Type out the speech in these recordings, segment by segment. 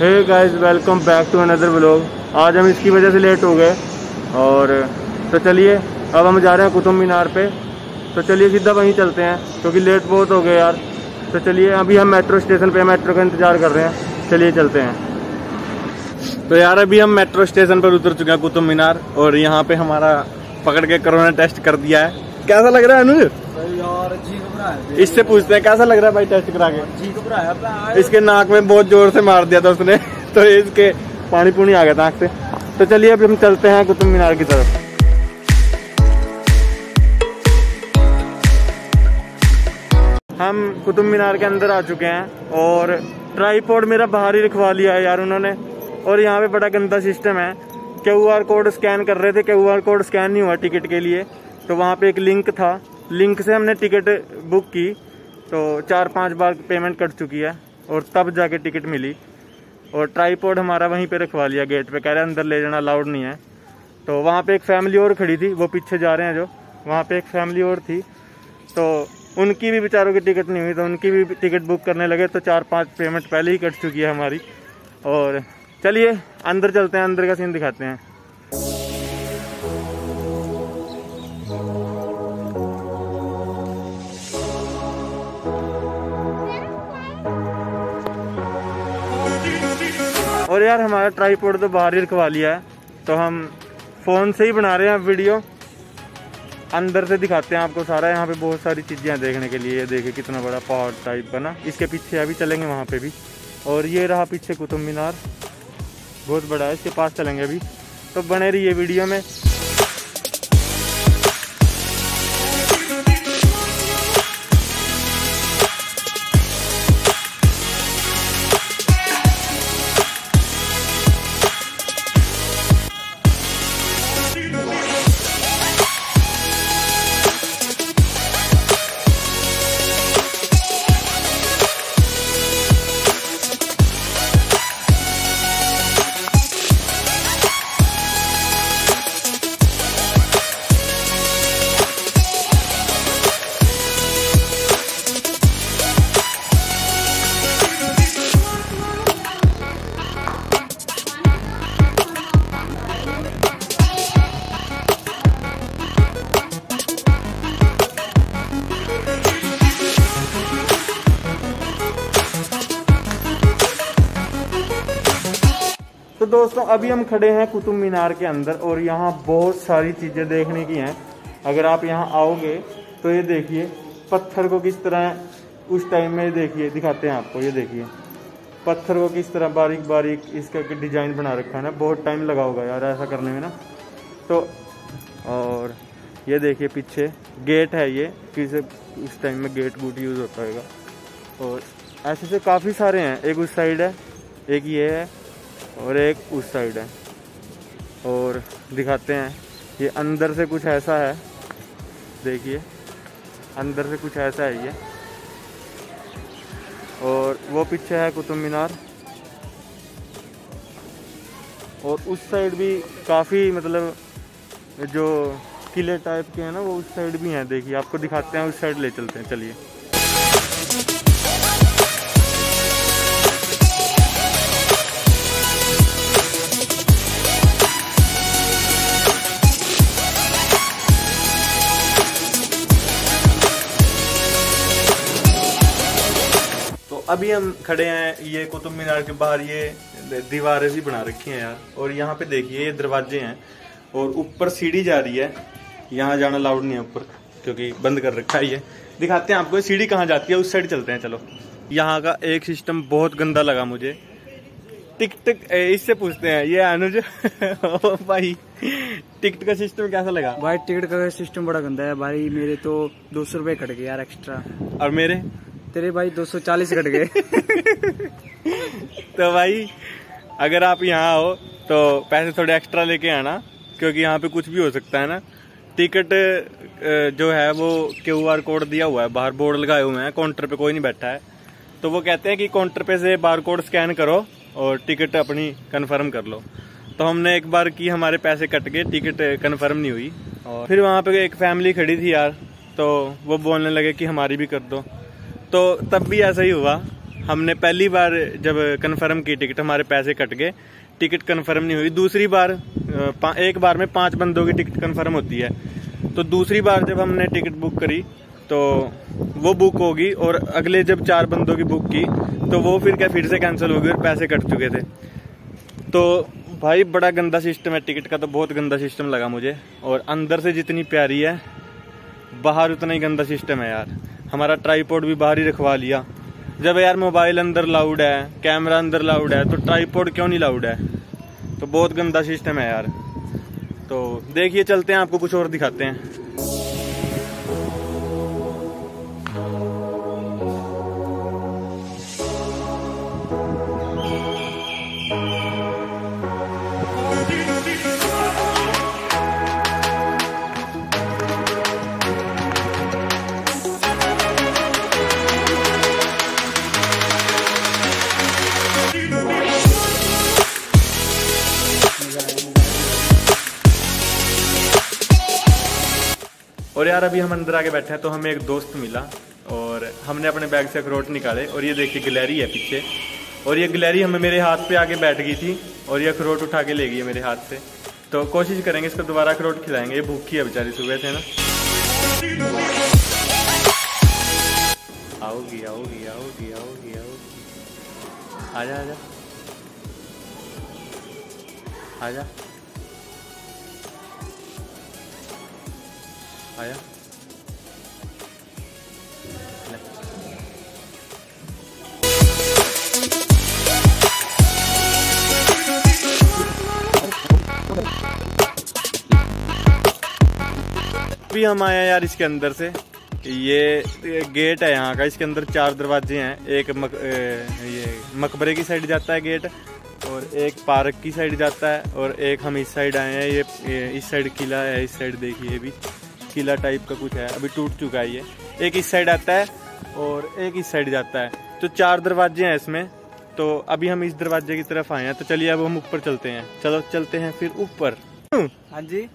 Hey guys welcome back to another blog आज हम इसकी वजह से लेट हो गए। और तो चलिए, अब हम जा रहे हैं कुतुब मीनार पे। तो चलिए सीधा वहीं चलते हैं, क्योंकि लेट बहुत हो गए यार। तो चलिए, अभी हम मेट्रो स्टेशन पे मेट्रो का इंतज़ार कर रहे हैं। चलिए चलते हैं। तो यार, अभी हम मेट्रो स्टेशन पर उतर चुके हैं कुतुब मीनार, और यहाँ पे हमारा पकड़ के कोरोना टेस्ट कर दिया है। कैसा लग रहा है, अनुज? यार जी इससे पूछते हैं कैसा लग रहा है भाई टेस्ट करा के? जी है इसके नाक में बहुत ज़ोर से मार दिया था उसने तो इसके पानी पुनी आ गया था आँख से। तो चलिए अभी हम चलते हैं कुतुब मीनार की तरफ़। हम कुतुब मीनार के अंदर आ चुके हैं और ट्राईपोर्ड मेरा बाहर ही रखवा लिया है यार उन्होंने। और यहाँ पे बड़ा गंदा सिस्टम है। क्यू आर कोड स्कैन कर रहे थे क्यू आर कोड स्कैन नहीं हुआ टिकट के लिए। तो वहाँ पे एक लिंक था। लिंक से हमने टिकट बुक की तो चार पाँच बार पेमेंट कट चुकी है और तब जाके टिकट मिली। और ट्राईपोर्ड हमारा वहीं पे रखवा लिया गेट पे, कह रहे अंदर ले जाना, अलाउड नहीं है। तो वहाँ पे एक फैमिली और खड़ी थी, वो पीछे जा रहे हैं जो, वहाँ पे एक फैमिली और थी। तो उनकी भी बेचारों की टिकट नहीं हुई तो उनकी भी टिकट बुक करने लगे तो चार पाँच पेमेंट पहले ही कट चुकी है हमारी। और चलिए, अंदर चलते हैं, अंदर का सीन दिखाते हैं। और यार हमारा ट्राईपोर्ट तो बाहर ही रखवा लिया है तो हम फ़ोन से ही बना रहे हैं वीडियो अंदर से दिखाते हैं आपको सारा, यहाँ पे बहुत सारी चीज़ें देखने के लिए। देखे कितना बड़ा पहाड़ टाइप का ना इसके पीछे अभी चलेंगे वहाँ पे भी। और ये रहा पीछे कुतुब मीनार। बहुत बड़ा है, इसके पास चलेंगे अभी। तो बने रहिए वीडियो में। दोस्तों, अभी हम खड़े हैं कुतुब मीनार के अंदर और यहाँ बहुत सारी चीज़ें देखने की हैं। अगर आप यहाँ आओगे तो ये देखिए, पत्थर को किस तरह उस टाइम में देखिए, दिखाते हैं आपको, ये देखिए। पत्थर को किस तरह बारीक बारीक इसका डिज़ाइन बना रखा है ना, बहुत टाइम लगा होगा यार ऐसा करने में ना। तो और ये देखिए पीछे गेट है ये किसे उस टाइम में गेट बूट यूज़ होता होगा। और ऐसे से काफ़ी सारे हैं, एक उस साइड है, एक ये है और एक उस साइड है। और दिखाते हैं, ये अंदर से कुछ ऐसा है। देखिए, अंदर से कुछ ऐसा है ये। और वो पीछे है कुतुब मीनार। और उस साइड भी काफ़ी मतलब जो किले टाइप के हैं ना, वो उस साइड भी हैं। देखिए, आपको दिखाते हैं, उस साइड ले चलते हैं, चलिए। अभी हम खड़े हैं ये कुतुब मीनार के बाहर ये दीवारें भी बना रखी हैं यार। और यहाँ पे देखिए ये दरवाजे हैं और ऊपर सीढ़ी जा रही है। यहाँ जाना लाउड नहीं है ऊपर क्योंकि बंद कर रखा है ये। दिखाते हैं आपको सीढ़ी कहाँ जाती है उस साइड चलते हैं चलो। यहाँ का एक सिस्टम बहुत गंदा लगा मुझे। टिकट इससे पूछते हैं ये अनुज भाई टिकट का सिस्टम कैसा लगा? भाई टिकट का सिस्टम बड़ा गंदा है। भाई मेरे तो दो सौ रुपये कट गए यार एक्स्ट्रा और मेरे? तेरे भाई दो सौ चालीस कट गए। तो भाई, अगर आप यहाँ आओ तो पैसे थोड़े एक्स्ट्रा लेके आना, क्योंकि यहाँ पे कुछ भी हो सकता है ना। टिकट जो है वो क्यू आर कोड दिया हुआ है, बाहर बोर्ड लगाए हुए हैं काउंटर पे कोई नहीं बैठा है। तो वो कहते हैं कि काउंटर पे से बार कोड स्कैन करो और टिकट अपनी कंफर्म कर लो। तो हमने एक बार की, हमारे पैसे कट गए टिकट कंफर्म नहीं हुई। और फिर वहाँ पे एक फैमिली खड़ी थी यार तो वो बोलने लगे कि हमारी भी कर दो। तो तब भी ऐसा ही हुआ। हमने पहली बार जब कन्फर्म की टिकट हमारे पैसे कट गए। टिकट कन्फर्म नहीं हुई। दूसरी बार एक बार में पाँच बंदों की टिकट कन्फर्म होती है। तो दूसरी बार जब हमने टिकट बुक करी तो वो बुक होगी और अगले जब चार बंदों की बुक की तो वो फिर क्या, फिर से कैंसिल होगी और पैसे कट चुके थे। तो भाई, बड़ा गंदा सिस्टम है। टिकट का तो बहुत गंदा सिस्टम लगा मुझे। और अंदर से जितनी प्यारी है, बाहर उतना ही गंदा सिस्टम है यार। हमारा ट्राईपोर्ड भी बाहर ही रखवा लिया। जब यार मोबाइल अंदर लाउड है कैमरा अंदर लाउड है तो ट्राईपोर्ड क्यों नहीं लाउड है? तो बहुत गंदा सिस्टम है यार। तो देखिए, चलते हैं, आपको कुछ और दिखाते हैं। यार, अभी हम अंदर आके बैठे हैं तो हमें एक दोस्त मिला और हमने अपने बैग से अखरोट निकाले और ये देखिए गिलहरी है पीछे। और ये गिलहरी हमें मेरे हाथ पे आके बैठ गई थी और ये अखरोट उठा के ले गई है मेरे हाथ से। तो कोशिश करेंगे इसको दोबारा अखरोट खिलाएँगे। ये भूखी है बेचारी, सुबह से ना? आओगी आओगी आओगी आओगी आओगी। आजा आजा। आजा। आया। अभी हम आए हैं यार इसके अंदर से। ये गेट है यहाँ का इसके अंदर चार दरवाजे हैं। एक मक, ये मकबरे की साइड जाता है गेट और एक पार्क की साइड जाता है और एक हम इस साइड आए हैं। ये, ये इस साइड किला है इस साइड देखिए भी किला टाइप का कुछ है अभी टूट चुका है ये। एक इस साइड आता है और एक इस साइड जाता है। तो चार दरवाजे हैं इसमें। तो अभी हम इस दरवाजे की तरफ़ आए हैं। तो चलिए अब हम ऊपर चलते हैं। चलो चलते हैं फिर ऊपर। हाँ जी।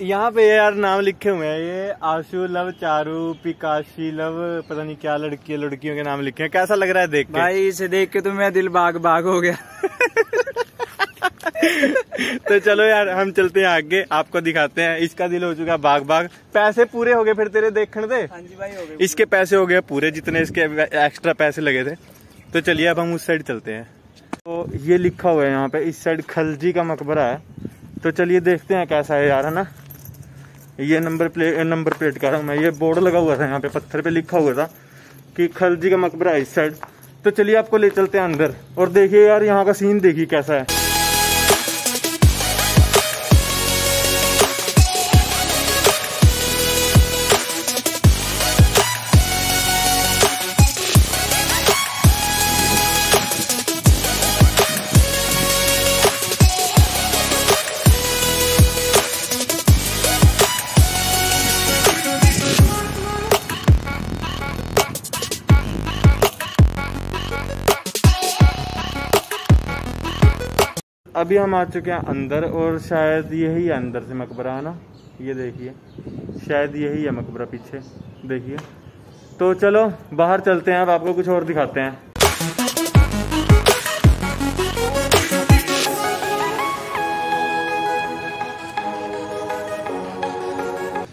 यहाँ पे यार नाम लिखे हुए हैं। ये आशु लव चारू पिकाशी लव पता नहीं क्या लड़की लड़कियों के नाम लिखे हैं। कैसा लग रहा है देख के? भाई इसे देख के तो मेरा दिल बाग बाग हो गया। तो चलो यार हम चलते हैं आगे। आपको दिखाते हैं। इसका दिल हो चुका बाग बाग। पैसे पूरे हो गए फिर तेरे देखने दे। हाँ जी भाई हो गए इसके पैसे हो गए पूरे जितने इसके एक्स्ट्रा पैसे लगे थे। तो चलिए अब हम उस साइड चलते हैं। तो ये लिखा हुआ है यहाँ पे इस साइड खलजी का मकबरा है। तो चलिए देखते हैं कैसा है यार है ना? ये नंबर प्लेट नंबर प्लेट का मैं ये बोर्ड लगा हुआ था यहाँ पे पत्थर पे लिखा हुआ था कि खलजी का मकबरा है इस साइड तो चलिए आपको ले चलते हैं अंदर। और देखिए यार यहाँ का सीन देखिए कैसा है। अभी हम आ चुके हैं अंदर और शायद यही है अंदर से मकबरा, है ना? ये देखिए। शायद यही है मकबरा पीछे। देखिए। तो चलो, बाहर चलते हैं, अब आपको कुछ और दिखाते हैं।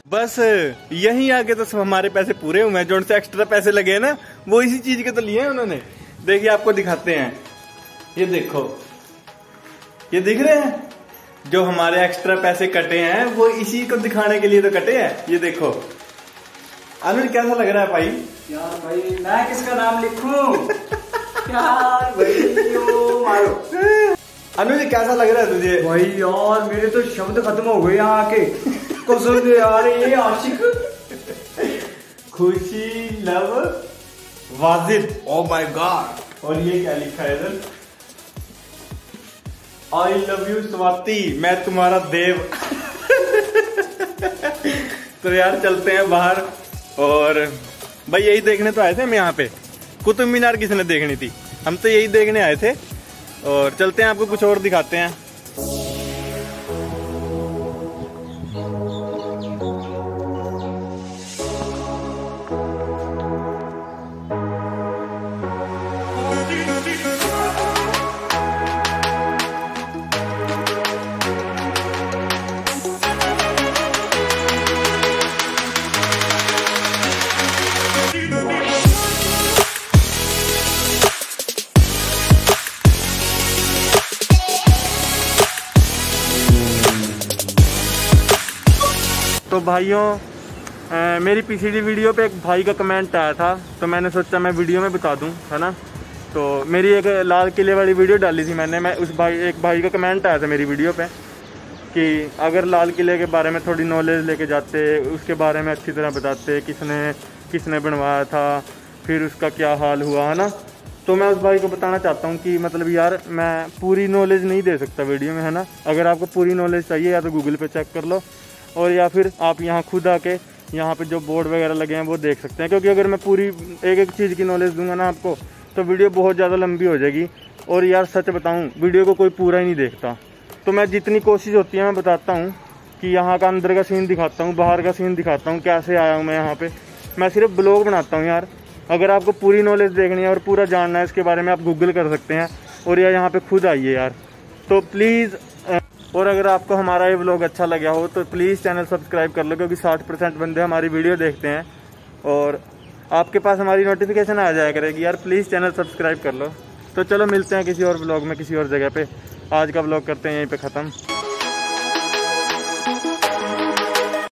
बस, यहीं आके तो सब हमारे पैसे पूरे हुए हैं। जो उनसे एक्स्ट्रा पैसे लगे हैं ना, वो इसी चीज़ के तो लिए हैं उन्होंने। देखिए, आपको दिखाते हैं। ये देखो। ये दिख रहे हैं? जो हमारे एक्स्ट्रा पैसे कटे हैं वो इसी को दिखाने के लिए तो कटे हैं। ये देखो। अनुज कैसा लग रहा है भाई? यार भाई मैं किसका नाम लिखूं? यार भाई अनुज कैसा लग रहा है तुझे? भाई यार मेरे तो शब्द खत्म हो गए यहाँ आके कसम यार ये आशिक। Khushi love Wajid. Oh my God और ये क्या लिखा है इधर? आई लव यू स्वाति मैं तुम्हारा देव। तो यार, चलते हैं बाहर। और भाई, यही देखने तो आए थे हम यहाँ पे। कुतुब मीनार किसने देखनी थी। हम तो यही देखने आए थे। और चलते हैं, आपको कुछ और दिखाते हैं। तो भाइयों मेरी पिछली वीडियो पे एक भाई का कमेंट आया था तो मैंने सोचा मैं वीडियो में बता दूँ, है ना? तो मेरी एक लाल किले वाली वीडियो डाली थी मैंने, मैं उस भाई, एक भाई का कमेंट आया था मेरी वीडियो पे, कि अगर लाल किले के बारे में थोड़ी नॉलेज लेके जाते, उसके बारे में अच्छी तरह बताते, किसने किसने बनवाया था, फिर उसका क्या हाल हुआ, है ना? तो मैं उस भाई को बताना चाहता हूँ कि मतलब यार, मैं पूरी नॉलेज नहीं दे सकता वीडियो में, है ना? अगर आपको पूरी नॉलेज चाहिए, या तो गूगल पे चेक कर लो और या फिर आप यहाँ खुद आके यहाँ पे जो बोर्ड वगैरह लगे हैं वो देख सकते हैं। क्योंकि अगर मैं पूरी एक एक चीज़ की नॉलेज दूँगा ना आपको तो वीडियो बहुत ज़्यादा लंबी हो जाएगी। और यार सच बताऊँ वीडियो को कोई पूरा ही नहीं देखता। तो मैं जितनी कोशिश होती है, मैं बताता हूँ कि यहाँ का अंदर का सीन दिखाता हूँ, बाहर का सीन दिखाता हूँ, कैसे आया हूँ मैं यहाँ पर मैं सिर्फ़ ब्लॉग बनाता हूँ यार। अगर आपको पूरी नॉलेज देखनी है और पूरा जानना है, इसके बारे में आप गूगल कर सकते हैं। और या यहाँ पर खुद आइए यार। तो प्लीज़ और अगर आपको हमारा ये ब्लॉग अच्छा लगा हो तो प्लीज़ चैनल सब्सक्राइब कर लो, क्योंकि 60 परसेंट बंदे हमारी वीडियो देखते हैं। और आपके पास हमारी नोटिफिकेशन आ जाया करेगी, यार प्लीज़ चैनल सब्सक्राइब कर लो। तो चलो मिलते हैं किसी और ब्लॉग में, किसी और जगह पे। आज का ब्लॉग करते हैं, यहीं पे ख़त्म।